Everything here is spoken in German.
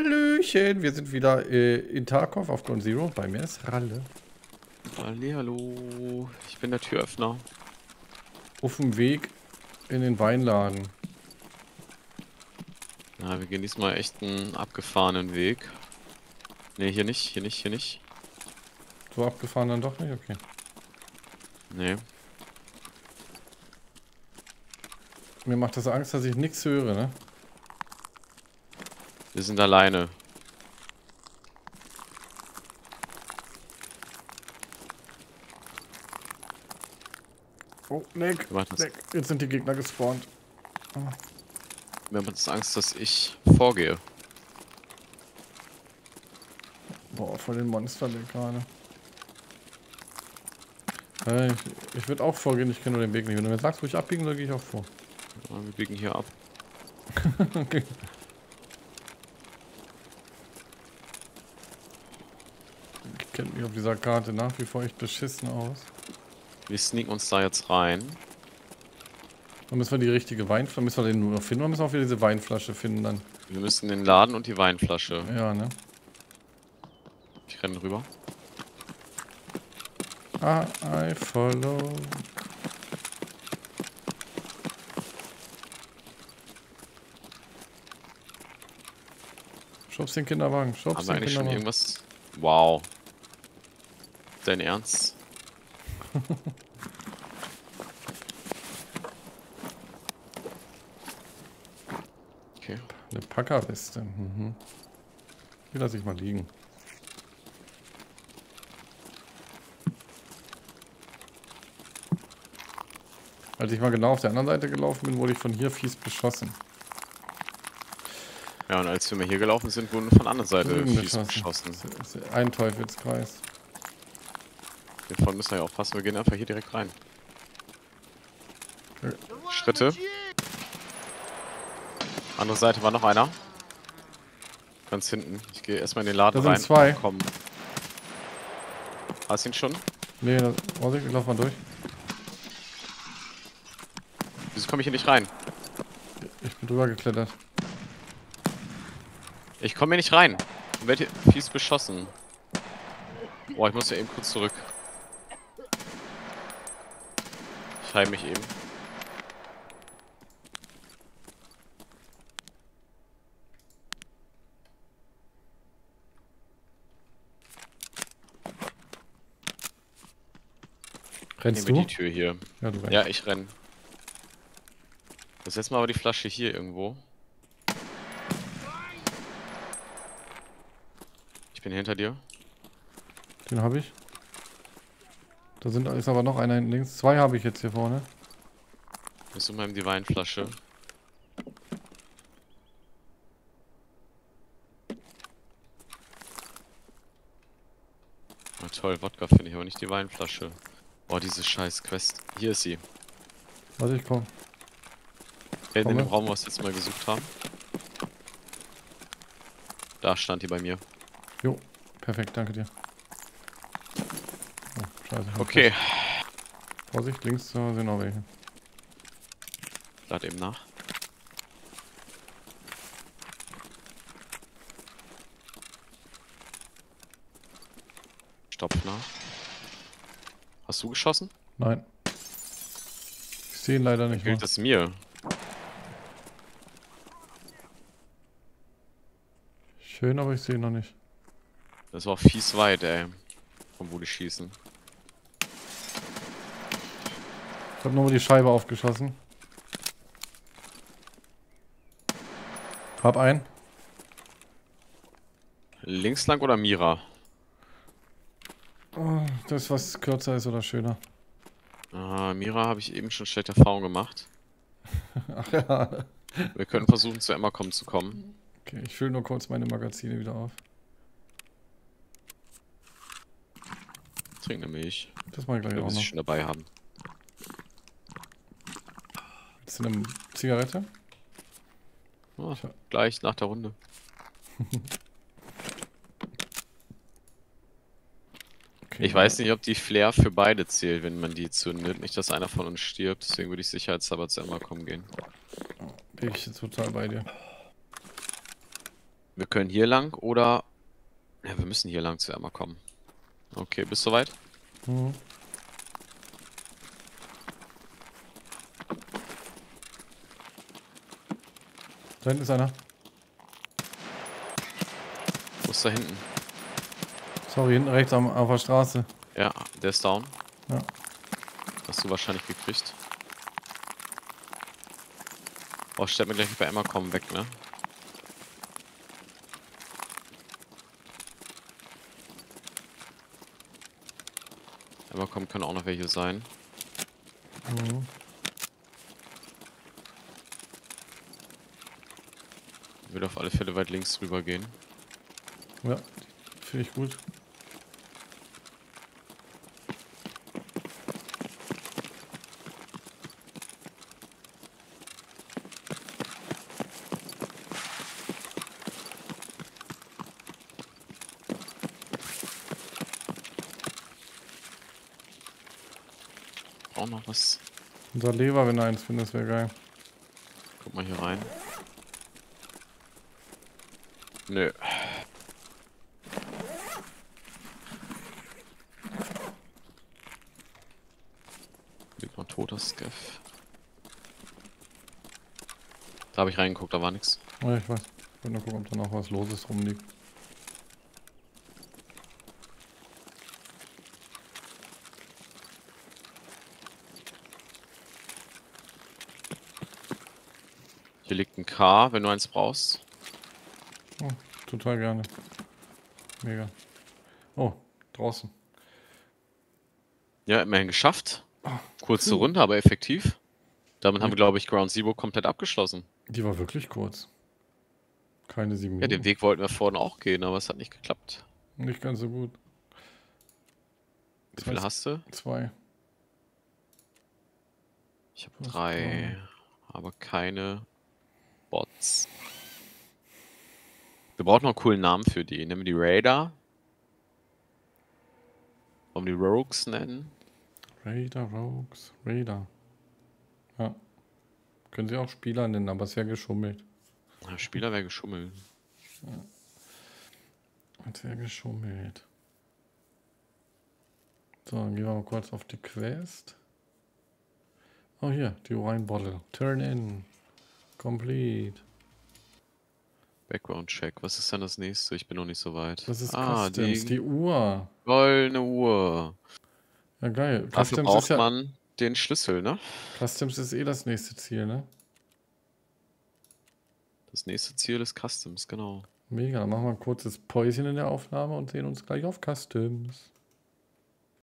Hallöchen, wir sind wieder äh, in Tarkov auf Ground Zero. Bei mir ist Ralle. Hallo, ich bin der Türöffner. Auf dem Weg in den Weinladen. Ja, wir gehen diesmal echt einen abgefahrenen Weg. Ne, hier nicht, hier nicht, hier nicht. So abgefahren dann doch nicht? Okay. Nee. Mir macht das Angst, dass ich nichts höre, ne? Wir sind alleine. Oh, Nick, Nick. Jetzt sind die Gegner gespawnt. Wir haben jetzt Angst, dass ich vorgehe. Boah, voll den Monster der gerade. Äh, ich ich würde auch vorgehen, ich kenne nur den Weg nicht. Wenn du mir sagst, wo ich abbiegen soll, gehe ich auch vor. Ja, wir biegen hier ab. okay. Ich kenne mich auf dieser Karte nach wie vor echt beschissen aus. Wir sneaken uns da jetzt rein. Dann müssen wir die richtige Weinflasche, müssen wir den nur noch finden oder müssen wir auch wieder diese Weinflasche finden dann? Wir müssen den Laden und die Weinflasche. Ja, ne? Ich renne rüber. Ah, I follow. Schubs den Kinderwagen, schubs Haben wir den eigentlich schon Kinderwagen. irgendwas? Wow. Dein Ernst? Okay. Eine Packerweste. Mhm. Die lasse ich mal liegen. Als ich mal genau auf der anderen Seite gelaufen bin, wurde ich von hier fies beschossen. Ja, und als wir mal hier gelaufen sind, wurden wir von der anderen Seite fies beschossen. Ist Ein Teufelskreis. Hiervon müssen wir ja aufpassen, wir gehen einfach hier direkt rein. Schritte. Andere Seite war noch einer. Ganz hinten. Ich gehe erstmal in den Laden Da sind rein. zwei. Komm. Hast du ihn schon? Nee, das, Vorsicht, ich lauf mal durch. Wieso komme ich hier nicht rein? Ich bin drüber geklettert. Ich komme hier nicht rein. Ich werde hier fies beschossen. Boah, ich muss ja eben kurz zurück. Ich heile mich eben. Rennst Nehmen du? die Tür hier. Ja, du rennst. Ja, ich renn. Das setzen wir aber die Flasche hier irgendwo. Ich bin hinter dir. Den habe ich. Da sind, ist aber noch einer hinten links. Zwei habe ich jetzt hier vorne. Ich suche mal eben die Weinflasche. Na toll, Wodka finde ich aber nicht die Weinflasche. Boah, diese scheiß Quest. Hier ist sie. Warte, ich komm. In Komme. dem Raum, was wir jetzt mal gesucht haben. Da stand die bei mir. Jo, perfekt, danke dir. Oh, scheiße. Okay, was. Vorsicht, links sind noch welche. lad eben nach. Stopf nach. Hast du geschossen? Nein. Ich sehe ihn leider nicht mehr. Gilt das mir? Schön, aber ich sehe ihn noch nicht. Das war fies weit, ey. Von wo die schießen. Ich habe nur mal die Scheibe aufgeschossen. Hab einen. Links lang oder Mira? Oh, das, was kürzer ist oder schöner. Ah, Mira habe ich eben schon schlechte Erfahrungen gemacht. Ach ja. Wir können versuchen, zu Emma kommen zu kommen. Okay, ich fülle nur kurz meine Magazine wieder auf. Trink eine Milch. Das mache ich gleich Wir auch noch. schon dabei haben. Ist eine Zigarette? Tja. gleich nach der Runde. Okay, Ich weiß nicht, ob die Flair für beide zählt, wenn man die zündet. Nicht, dass einer von uns stirbt. Deswegen würde ich sicherheitshalber zu Emma kommen gehen. Bin ich total bei dir. Wir können hier lang oder... Ja, wir müssen hier lang zu Emma kommen. Okay, bist du soweit? Mhm. Da hinten ist einer. Wo ist da hinten? Sorry, hinten rechts am, auf der Straße. Ja, der ist down. Ja. Hast du wahrscheinlich gekriegt. Oh, stellt mir gleich bei Emma kommen weg, ne? Emma kommen können auch noch welche sein. Mhm. Würde auf alle Fälle weit links rüber gehen. Ja, finde ich gut. Auch noch was. Unser Leber, wenn du eins findest, wäre geil. Guck mal hier rein. Nö. Liegt noch ein toter Scaff. Da habe ich reingeguckt, da war nichts. Ja, ich weiß. Ich wollte nur gucken, ob da noch was Loses rumliegt. Hier liegt ein K, wenn du eins brauchst. Oh, total gerne. Mega. Oh, draußen. Ja, immerhin geschafft. Ah, Kurze puh. Runde, aber effektiv. Damit haben wir, glaube ich, Ground Zero komplett abgeschlossen. Die war wirklich kurz. Keine sieben Ja, den Minuten. Weg wollten wir vorhin auch gehen, aber es hat nicht geklappt. Nicht ganz so gut. Wie viele hast du? Zwei. Ich habe drei, aber keine Bots. Wir brauchen noch einen coolen Namen für die. Nehmen wir die Raider. Wollen wir die Rogues nennen? Raider, Rogues, Raider. Ja. Können sie auch Spieler nennen, aber es ja geschummelt. Ja, Spieler wäre geschummelt. Es ist ja geschummelt. So, dann gehen wir mal kurz auf die Quest. Oh, hier, die Wine Bottle. Turn in. Complete. Background Check. Was ist denn das nächste? Ich bin noch nicht so weit. Das ist ah, Customs, die, die Uhr. goldene Uhr. Ja, geil. Dafür Customs ist, braucht ja, man den Schlüssel, ne? Customs ist eh das nächste Ziel, ne? Das nächste Ziel ist Customs, genau. Mega, dann machen wir ein kurzes Päuschen in der Aufnahme und sehen uns gleich auf Customs.